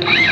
Bye.